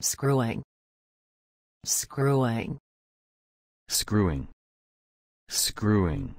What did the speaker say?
screwing. Screwing. Screwing. Screwing.